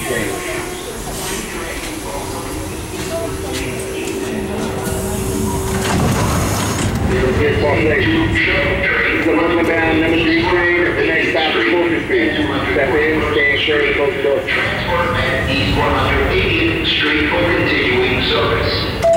Here's Brooklyn bound number three train. The next stop is Fulton Street. Step in, stay in train, close the door. Transport at East 180th Street for continuing service.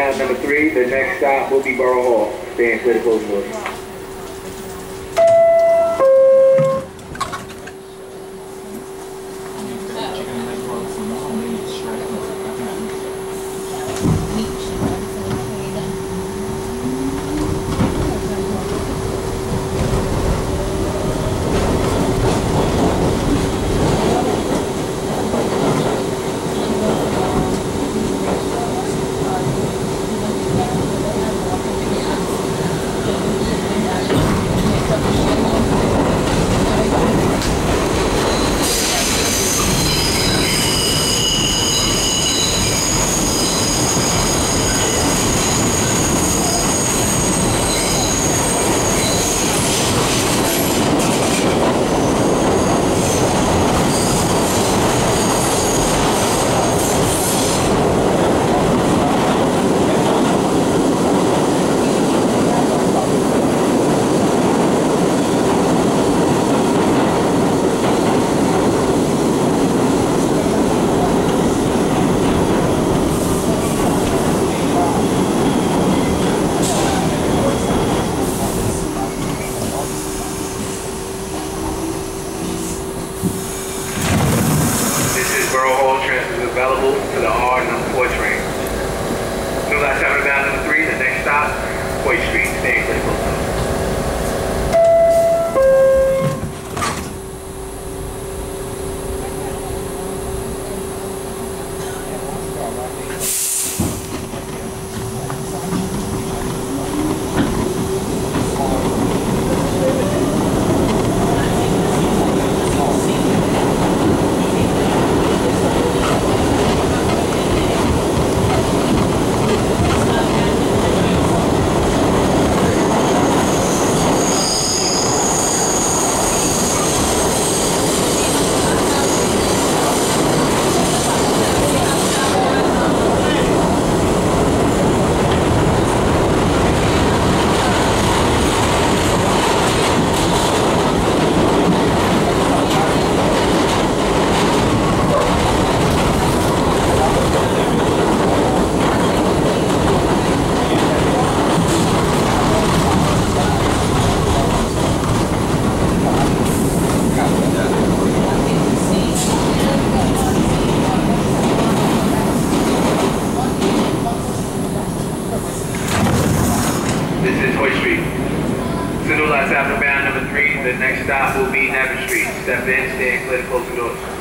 Bound number three. The next stop will be Borough Hall. Stand clear to close the Signal lights after